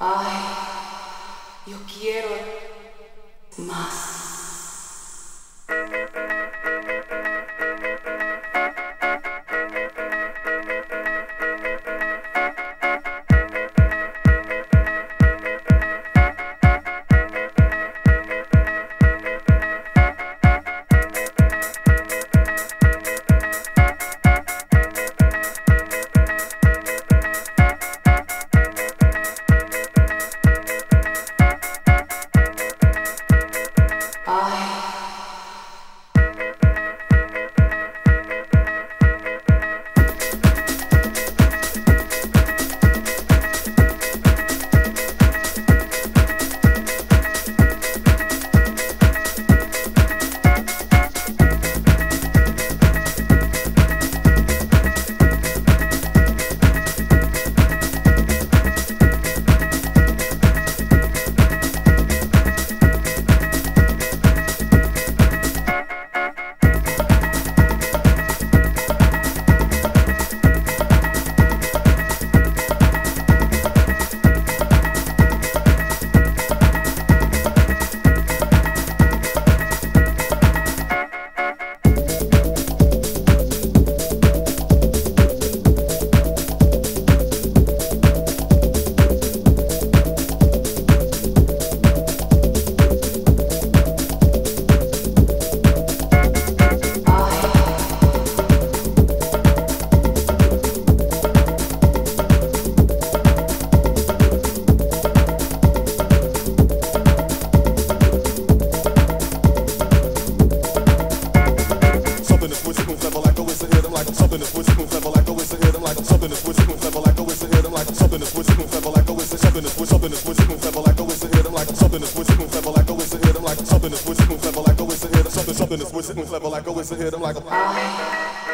Ay, yo quiero más. Something switching smooth, clever like always hit them like something that's switching smooth, clever like always something that's switch something that's smooth, clever like always hit them like something that's smooth, clever like always hit them like something that's switching smooth, clever like always hit them something something that's smooth, clever like always hit them like